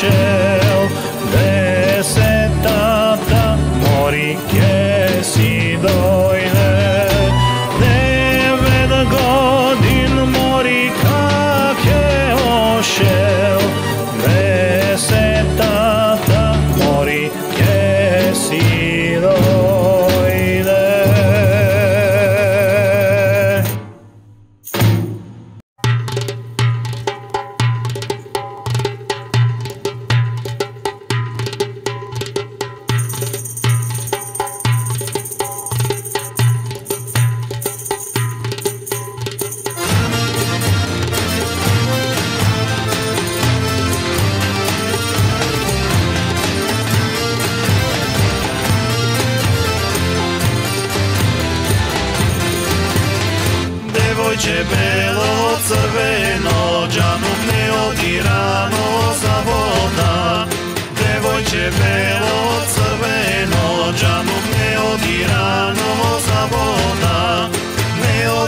share.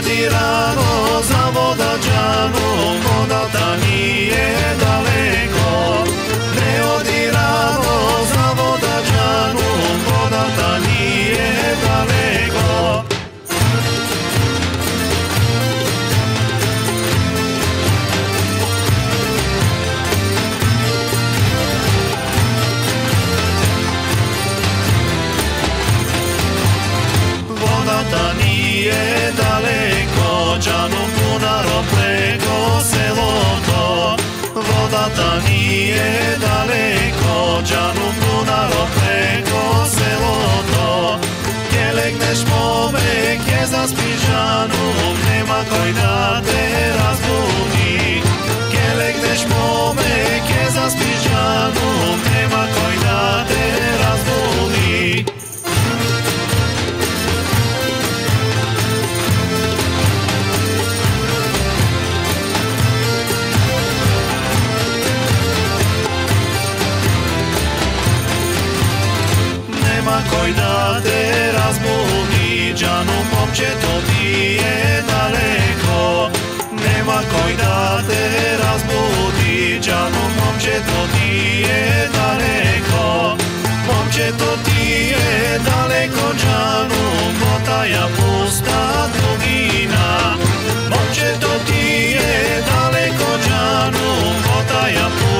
Neodirano za voda džanuk, voda ta nije daleko. Славата ни е далеко, джану бунарот преко селото. Ке легнеш пове, ке заспиш джану, нема кој да те разбуди. Ке легнеш пове, ке заспиш джану, нема кој да те разбуди. Nema koji da te razbudi Džanum opće to ti je daleko. Nema koji da te razbudi Džanum opće to ti je daleko. Opće to ti je daleko Džanum Potaja pusta dubina. Opće to ti je daleko Džanum Potaja pusta